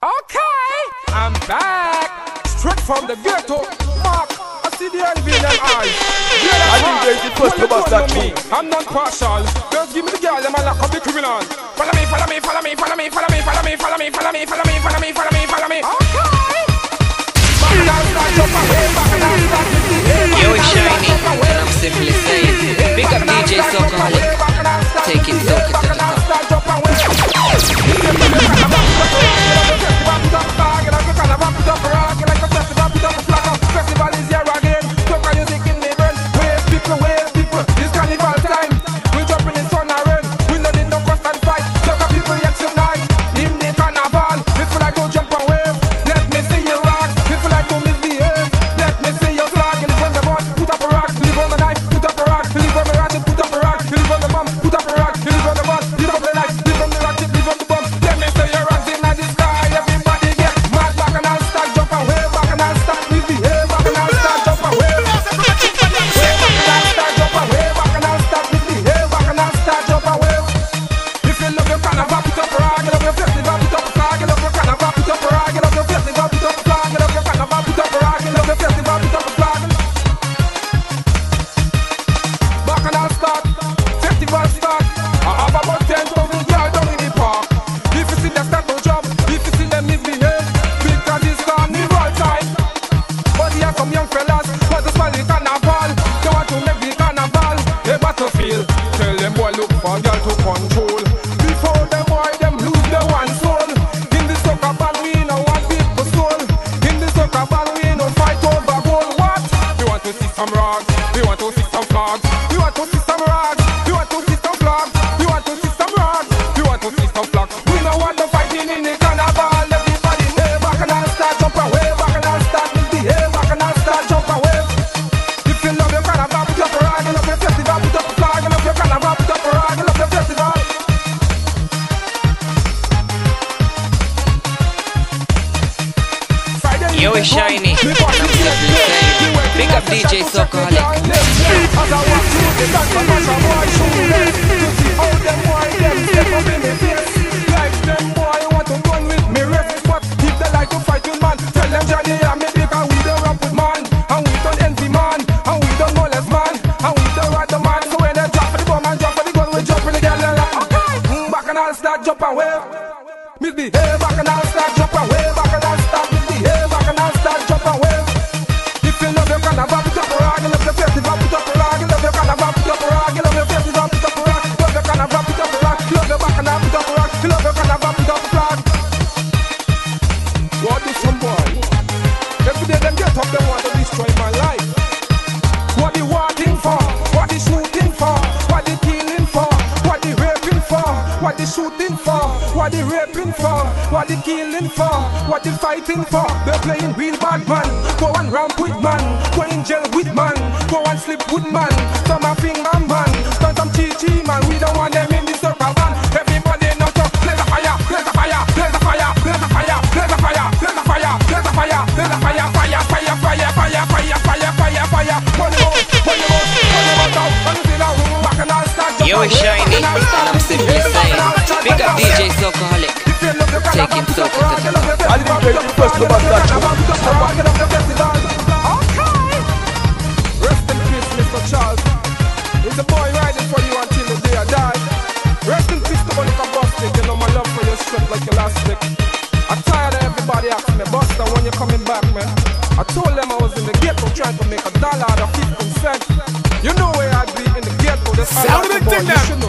Okay, I'm back. Straight from the ghetto. Mark, I see the envy in them eyes. I think right. there's the first Well, about that don't know me. I'm not partial. Just give me the girl, them and lock up the criminal. Follow me, follow me, follow me, follow me, follow me, follow me, follow me, follow me, follow me, follow me, follow me, follow me. Okay. Back and I'll start jump away, back and I'll start with the hey, Yo, it's shiny, jump and I'm simply saying, big up DJ Socaholic, take it, soak to control. Before them boy them lose their one soul. In the soccer ball we no want people soul. In the soccer ball we no fight over goal. What? We want to see some rocks. We want to see some flags. We want to see boy them step up in me. Like them boy want to run with me if they like to fight man, tell them Johnny me because we don't rap with man, and we don't envy man, and we don't molest man, and we don't ride the man. So when they drop for the drop for the gun, we jump for the girl back and jump wave. Miss the hey back and I'll start jump and What the raping for? What the killing for? What the fighting for? They're playing real bad man. Go and ramp with man. Go in jail with man. Go and sleep with man. Some a finger man. Some some chi chi man. We don't want I'm tired of everybody asking me, Busta, when you coming back, man? I told them I was in the ghetto trying to make a dollar out of 15 cents. You know where I'd be in the ghetto. That's Sound of